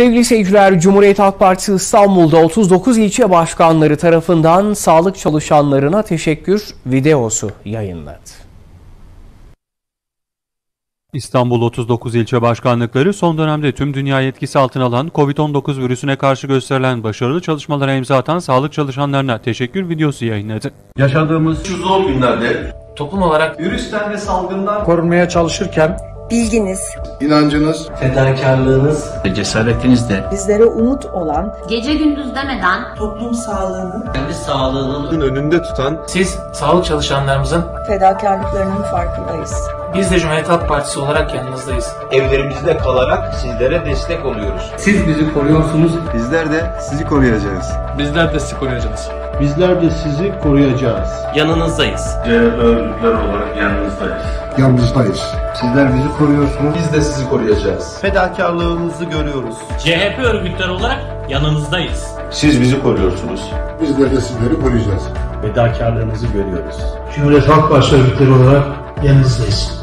Sevgili seyirciler, Cumhuriyet Halk Partisi İstanbul'da 39 ilçe başkanları tarafından sağlık çalışanlarına teşekkür videosu yayınladı. İstanbul 39 ilçe başkanlıkları son dönemde tüm dünya etkisi altına alan COVID-19 virüsüne karşı gösterilen başarılı çalışmalara imza atan sağlık çalışanlarına teşekkür videosu yayınladı. Yaşadığımız şu zor günlerde toplum olarak virüsten ve salgından korunmaya çalışırken bilginiz, inancınız, fedakarlığınız ve cesaretiniz de bizlere umut olan, gece gündüz demeden toplum sağlığını, kendi sağlığının önünde tutan siz sağlık çalışanlarımızın fedakarlıklarının farkındayız. biz de Cumhuriyet Halk Partisi olarak yanınızdayız. Evlerimizde kalarak sizlere destek oluyoruz. Siz bizi koruyorsunuz. bizler de sizi koruyacağız. Bizler de sizi koruyacağız. bizler de sizi koruyacağız. Yanınızdayız. CHP örgütler olarak yanınızdayız. Yanınızdayız. Sizler bizi koruyorsunuz. Biz de sizi koruyacağız. Fedakarlığınızı görüyoruz. CHP örgütleri olarak yanınızdayız. Siz bizi koruyorsunuz. Bizler de sizleri koruyacağız. Fedakarlığınızı görüyoruz. Cumhuriyet Halk Partisi örgütleri olarak yanınızdayız.